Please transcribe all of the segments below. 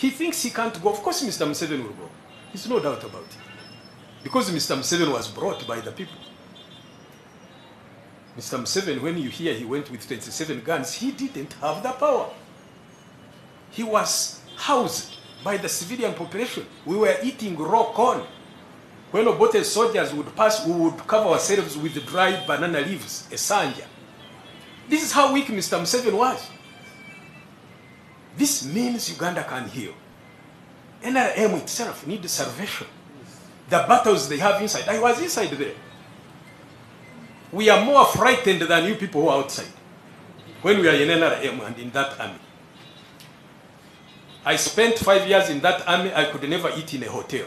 He thinks he can't go. Of course, Mr. Museveni will go. There's no doubt about it. Because Mr. Museveni was brought by the people. Mr. Museveni, when you hear he went with 27 guns, he didn't have the power. He was housed by the civilian population. We were eating raw corn. When Obote soldiers would pass, we would cover ourselves with dried banana leaves, a sanja. This is how weak Mr. Museveni was. This means Uganda can heal. NRM itself needs salvation. The battles they have inside. I was inside there. We are more frightened than you people who are outside. When we are in NRM and in that army. I spent five years in that army. I could never eat in a hotel.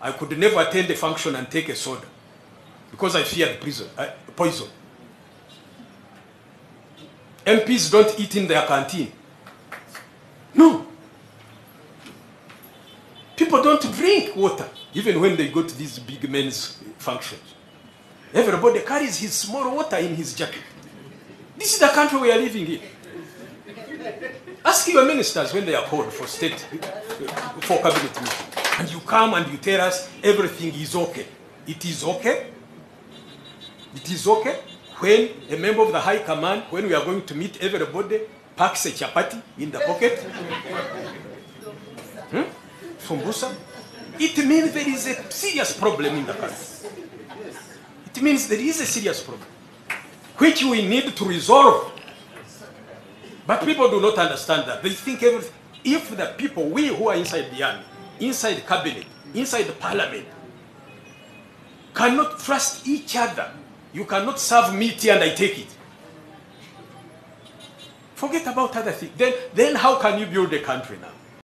I could never attend a function and take a soda because I feared prison, uh, poison. MPs don't eat in their canteen. No. People don't drink water, even when they go to these big men's functions. Everybody carries his small water in his jacket. This is the country we are living in. Ask your ministers when they are called for state, for cabinet meeting. And you come and you tell us everything is okay. It is okay. It is okay when a member of the high command, when we are going to meet everybody, packs a chapati in the pocket. Hmm? Fumbusa. It means there is a serious problem in the country. It means there is a serious problem, which we need to resolve. But people do not understand that. They think. If the people, we who are inside the army, inside the cabinet, inside the parliament, cannot trust each other, you cannot serve me tea and I take it. Forget about other things. Then, then how can you build a country now?